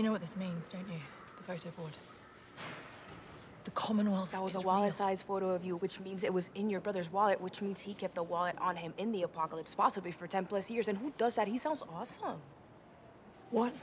You know what this means, don't you? The photo board. The Commonwealth That was a wallet-sized photo of you, which means it was in your brother's wallet, which means he kept the wallet on him in the apocalypse, possibly for 10 plus years. And who does that? He sounds awesome. What